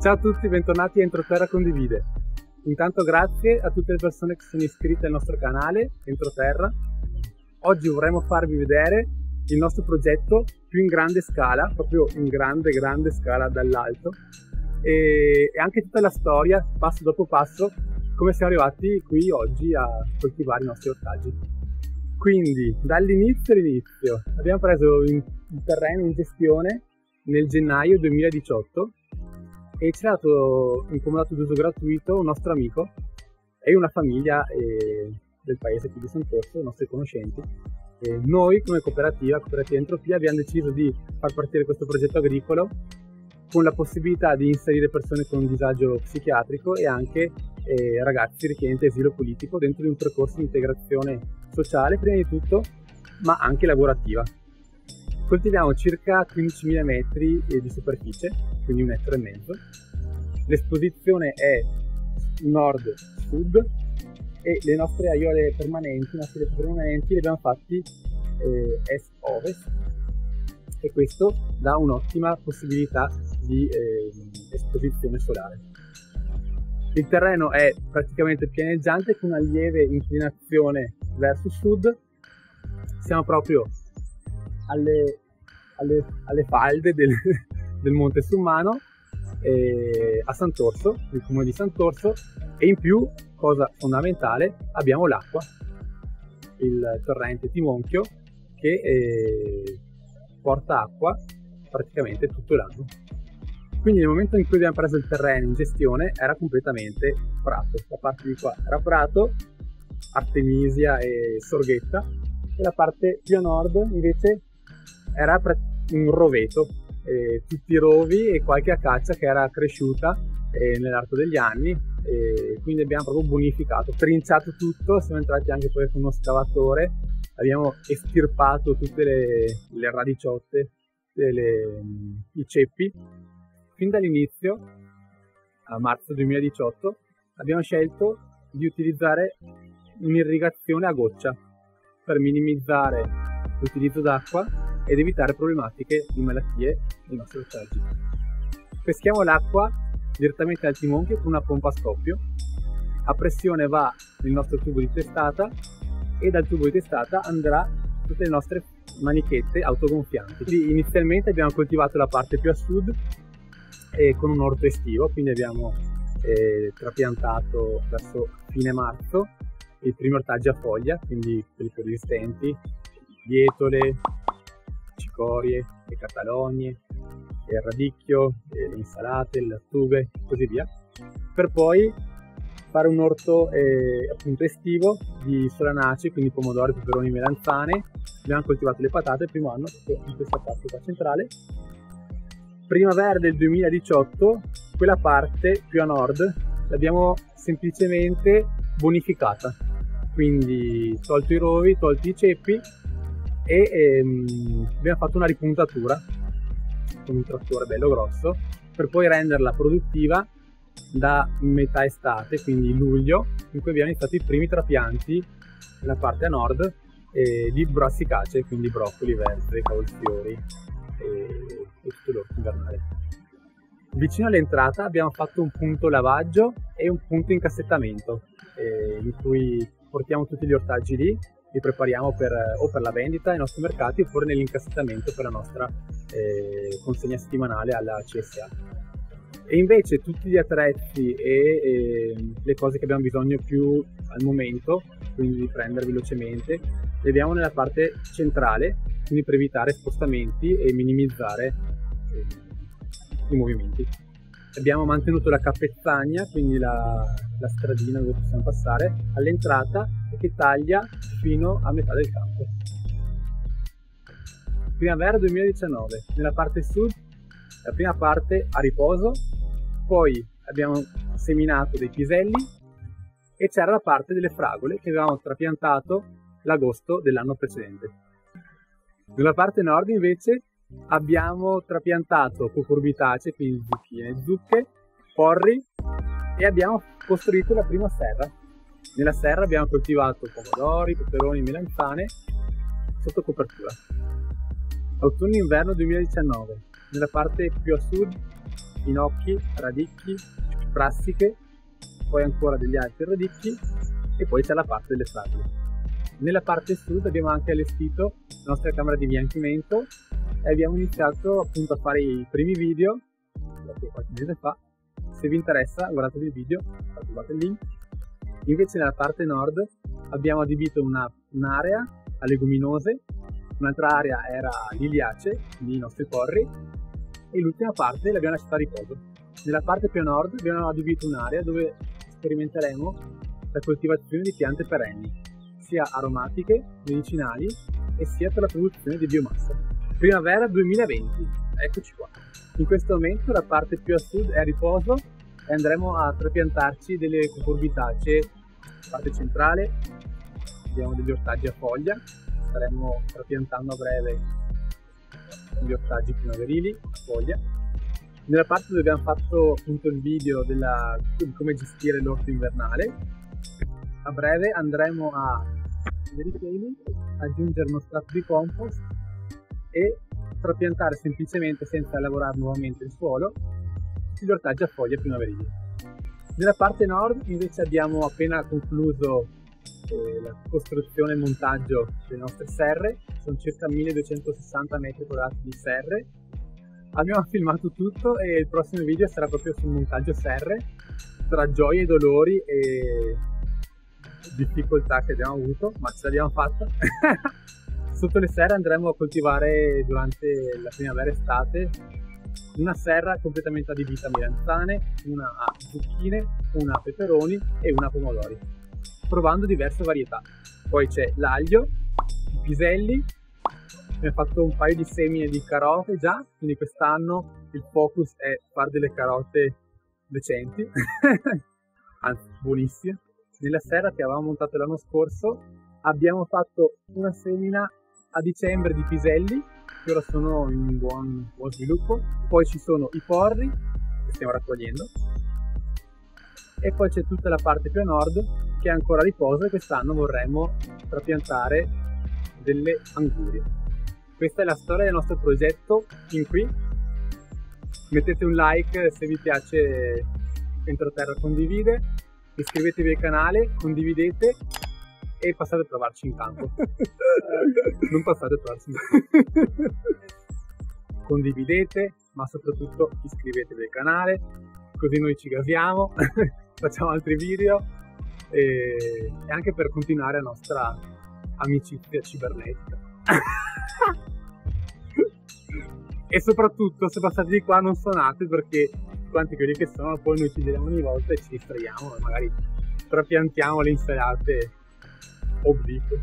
Ciao a tutti, bentornati a Entroterra Condivide. Intanto grazie a tutte le persone che sono iscritte al nostro canale Entroterra. Oggi vorremmo farvi vedere il nostro progetto più in grande scala, proprio in grande grande scala dall'alto e, anche tutta la storia, passo dopo passo, come siamo arrivati qui oggi a coltivare i nostri ortaggi. Quindi dall'inizio all'inizio abbiamo preso il terreno in gestione nel gennaio 2018 e ci ha dato in comodato d'uso gratuito un nostro amico e una famiglia eh, del paese qui di Sant'Orso, i nostri conoscenti. E noi come cooperativa, Cooperativa Entropia, abbiamo deciso di far partire questo progetto agricolo con la possibilità di inserire persone con disagio psichiatrico e anche eh, ragazzi richiedenti asilo politico dentro di un percorso di integrazione sociale prima di tutto, ma anche lavorativa. Coltiviamo circa 15.000 metri di superficie, quindi un ettaro e mezzo. L'esposizione è nord-sud e le nostre aiole permanenti, i nostri permanenti li abbiamo fatti eh, est-ovest e questo dà un'ottima possibilità di eh, esposizione solare. Il terreno è praticamente pianeggiante con una lieve inclinazione verso sud. Siamo proprio alle, alle, alle falde del, del, Monte Summano, eh, a Sant'Orso, il comune di Sant'Orso, e in più, cosa fondamentale, abbiamo l'acqua, il torrente Timonchio, che eh, porta acqua praticamente tutto l'anno. Quindi nel momento in cui abbiamo preso il terreno in gestione era completamente prato, la parte di qua era prato, Artemisia e Sorghetta e la parte più a nord invece era un roveto, eh, tutti i rovi e qualche acaccia che era cresciuta eh, nell'arco degli anni quindi abbiamo proprio bonificato, trinciato tutto, siamo entrati anche poi con uno scavatore, abbiamo estirpato tutte le, le radiciotte, le, i ceppi. Fin dall'inizio, a marzo 2018, abbiamo scelto di utilizzare un'irrigazione a goccia per minimizzare l'utilizzo d'acqua ed evitare problematiche di malattie nei nostri ortaggi. Peschiamo l'acqua direttamente dal timonchio con una pompa a scoppio. A pressione va il nostro tubo di testata e dal tubo di testata andrà tutte le nostre manichette autogonfianti. Quindi inizialmente abbiamo coltivato la parte più a sud e con un orto estivo, quindi abbiamo eh, trapiantato verso fine marzo i primi ortaggi a foglia, quindi quelli più resistenti, bietole, cicorie, le catalogne, il radicchio, le insalate, le lattughe e così via, per poi fare un orto eh, appunto estivo di solanaci, quindi pomodori, peperoni, melanzane. Abbiamo coltivato le patate il primo anno in questa parte qua centrale. Primavera del 2018, quella parte più a nord l'abbiamo semplicemente bonificata, quindi tolto i rovi, tolti i ceppi e ehm, abbiamo fatto una ripuntatura con un trattore bello grosso per poi renderla produttiva da metà estate, quindi luglio, in cui abbiamo iniziato i primi trapianti nella parte a nord eh, di brassicacee, quindi broccoli, verze, cavolfiori e, e tutto l'orto invernale. Vicino all'entrata abbiamo fatto un punto lavaggio e un punto incassettamento eh, in cui portiamo tutti gli ortaggi lì li prepariamo per, o per la vendita ai nostri mercati oppure nell'incassettamento per la nostra eh, consegna settimanale alla CSA. E invece tutti gli attrezzi e, e, le cose che abbiamo bisogno più al momento, quindi di prendere velocemente, le abbiamo nella parte centrale, quindi per evitare spostamenti e minimizzare eh, i movimenti. Abbiamo mantenuto la cappezzagna, quindi la, la stradina dove possiamo passare, all'entrata che taglia fino a metà del campo. Primavera 2019, nella parte sud, la prima parte a riposo, poi abbiamo seminato dei piselli e c'era la parte delle fragole che avevamo trapiantato l'agosto dell'anno precedente. Nella parte nord invece abbiamo trapiantato cucurbitacee, quindi zucchine, zucche, porri e abbiamo costruito la prima serra nella serra abbiamo coltivato pomodori, peperoni, melanzane sotto copertura. Autunno-inverno 2019. Nella parte più a sud finocchi, radicchi, brassiche, poi ancora degli altri radicchi e poi c'è la parte delle fragole. Nella parte sud abbiamo anche allestito la nostra camera di bianchimento e abbiamo iniziato appunto a fare i primi video qualche mese fa. Se vi interessa guardate il video, trovate il link. Invece nella parte nord abbiamo adibito una, un'area a leguminose, un'altra area era liliace, quindi i nostri porri, e l'ultima parte l'abbiamo lasciata a riposo. Nella parte più a nord abbiamo adibito un'area dove sperimenteremo la coltivazione di piante perenni, sia aromatiche, medicinali e sia per la produzione di biomassa. Primavera 2020, eccoci qua. In questo momento la parte più a sud è a riposo e andremo a trapiantarci delle cucurbitacee, parte centrale, abbiamo degli ortaggi a foglia, staremo trapiantando a breve gli ortaggi primaverili a foglia. Nella parte dove abbiamo fatto appunto il video della, di come gestire l'orto invernale, a breve andremo a aggiungere uno strato di compost e trapiantare semplicemente senza lavorare nuovamente il suolo gli ortaggi a foglia primaverili. Nella parte nord invece abbiamo appena concluso eh, la costruzione e montaggio delle nostre serre, sono circa 1260 metri quadrati di serre. Abbiamo filmato tutto e il prossimo video sarà proprio sul montaggio serre, tra gioie e dolori e difficoltà che abbiamo avuto, ma ce l'abbiamo fatta. Sotto le serre andremo a coltivare durante la primavera estate una serra completamente adibita a melanzane, una a zucchine, una a peperoni e una a pomodori, provando diverse varietà. Poi c'è l'aglio, i piselli, abbiamo fatto un paio di semine di carote già, quindi quest'anno il focus è fare delle carote decenti, anzi buonissime. Nella serra che avevamo montato l'anno scorso abbiamo fatto una semina a dicembre di piselli che ora sono in buon, buon sviluppo, poi ci sono i porri che stiamo raccogliendo e poi c'è tutta la parte più a nord che è ancora a riposo e quest'anno vorremmo trapiantare delle angurie. Questa è la storia del nostro progetto fin qui. Mettete un like se vi piace Entroterra condivide, iscrivetevi al canale, condividete e passate a trovarci in campo. non passate a trovarci in campo. Condividete, ma soprattutto iscrivetevi al canale, così noi ci gasiamo, facciamo altri video e, e anche per continuare la nostra amicizia cibernetica. e soprattutto se passate di qua non suonate perché quanti quelli che sono poi noi ci giriamo ogni volta e ci distraiamo e magari trapiantiamo le insalate oblíqua.